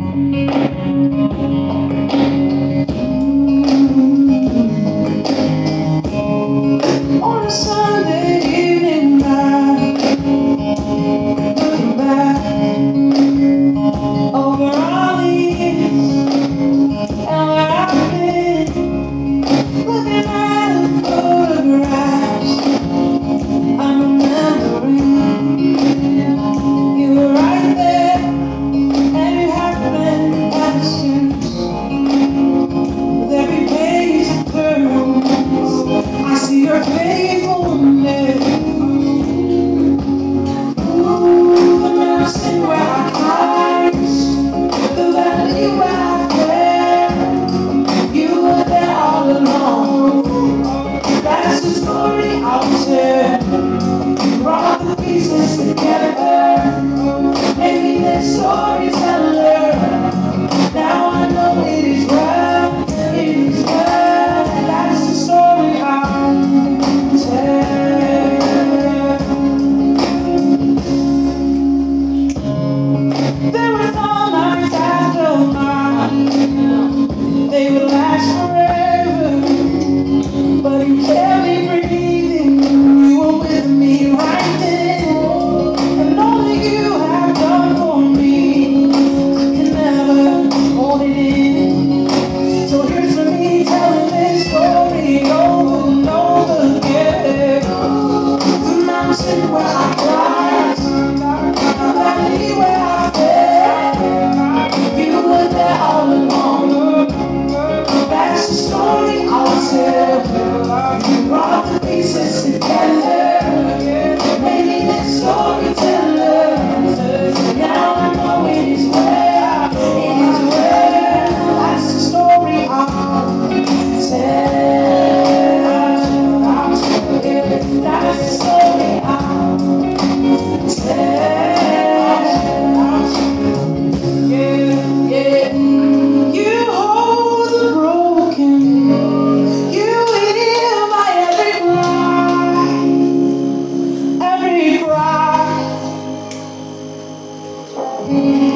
On Maybe the story's gonna tell. Mm-hmm.